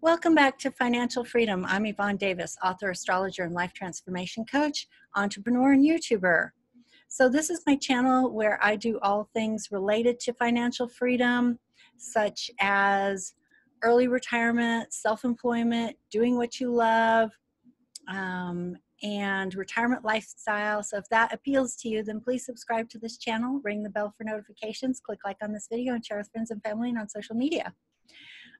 Welcome back to Financial Freedom. I'm Evon Davis, author, astrologer, and life transformation coach, entrepreneur, and YouTuber. So, this is my channel where I do all things related to financial freedom, such as early retirement, self employment, doing what you love, um, and retirement lifestyle. So, if that appeals to you, then please subscribe to this channel, ring the bell for notifications, click like on this video, and share with friends and family and on social media.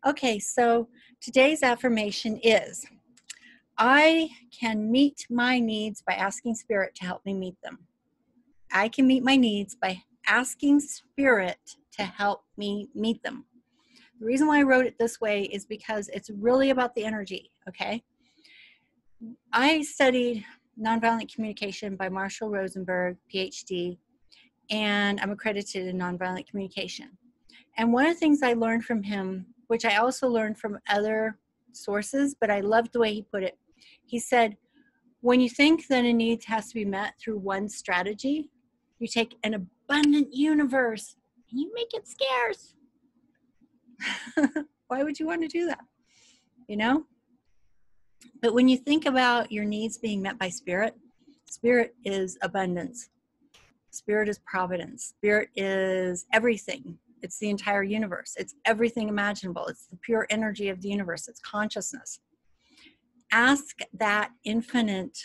Okay, so today's affirmation is I can meet my needs by asking Spirit to help me meet them. I can meet my needs by asking Spirit to help me meet them. The reason why I wrote it this way is because it's really about the energy, okay? I studied nonviolent communication by Marshall Rosenberg, PhD, and I'm accredited in nonviolent communication. And one of the things I learned from him, which I also learned from other sources, but I loved the way he put it. He said, when you think that a need has to be met through one strategy, you take an abundant universe and you make it scarce. Why would you want to do that? You know? But when you think about your needs being met by spirit, spirit is abundance. Spirit is providence. Spirit is everything. It's the entire universe. It's everything imaginable. It's the pure energy of the universe. It's consciousness. Ask that infinite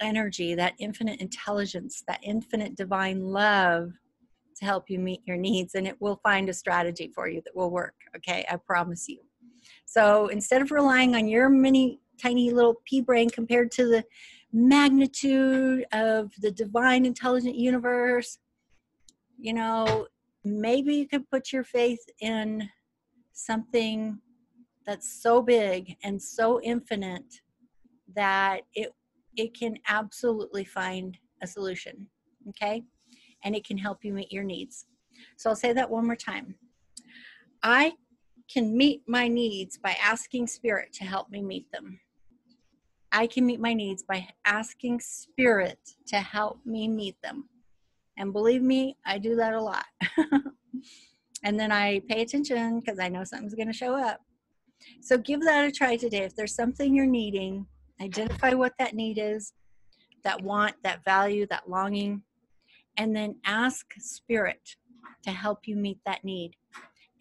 energy, that infinite intelligence, that infinite divine love to help you meet your needs, and it will find a strategy for you that will work. Okay, I promise you. So instead of relying on your mini, tiny little pea brain compared to the magnitude of the divine intelligent universe, you know, maybe you can put your faith in something that's so big and so infinite that it it can absolutely find a solution okay and it can help you meet your needs. So I'll say that one more time. I can meet my needs by asking Spirit to help me meet them. I can meet my needs by asking Spirit to help me meet them. And believe me, I do that a lot. and then I pay attention because I know something's going to show up. So give that a try today. If there's something you're needing, identify what that need is, that want, that value, that longing, and then ask spirit to help you meet that need.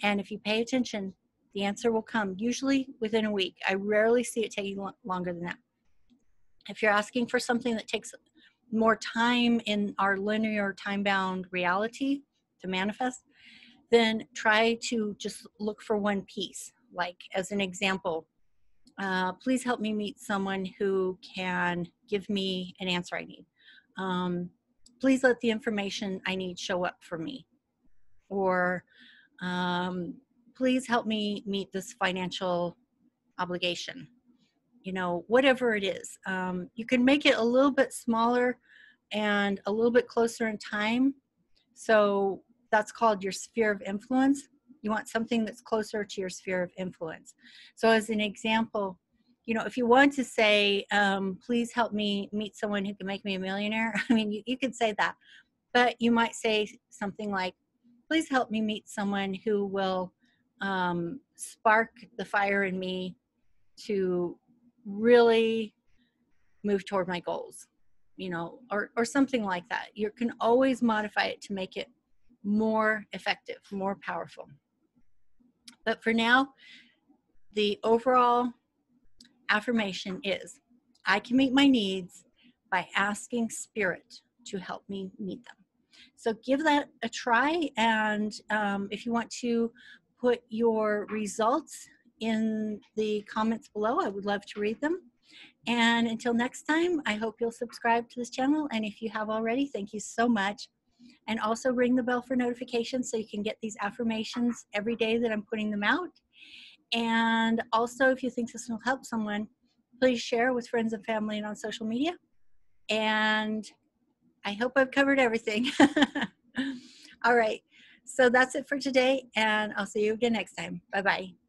And if you pay attention, the answer will come usually within a week. I rarely see it taking longer than that. If you're asking for something that takes more time in our linear time bound reality to manifest, then try to just look for one piece. Like, as an example, uh, please help me meet someone who can give me an answer I need. Um, please let the information I need show up for me. Or um, please help me meet this financial obligation. You know, whatever it is. Um, you can make it a little bit smaller and a little bit closer in time. So that's called your sphere of influence. You want something that's closer to your sphere of influence. So, as an example, you know, if you want to say, um, please help me meet someone who can make me a millionaire, I mean, you, you could say that. But you might say something like, please help me meet someone who will um, spark the fire in me to really move toward my goals, you know, or, or something like that. You can always modify it to make it more effective, more powerful. But for now, the overall affirmation is I can meet my needs by asking Spirit to help me meet them. So give that a try. And um, if you want to put your results in the comments below, I would love to read them. And until next time, I hope you'll subscribe to this channel. And if you have already, thank you so much. And also ring the bell for notifications so you can get these affirmations every day that I'm putting them out. And also, if you think this will help someone, please share with friends and family and on social media. And I hope I've covered everything. All right. So that's it for today, and I'll see you again next time. Bye bye.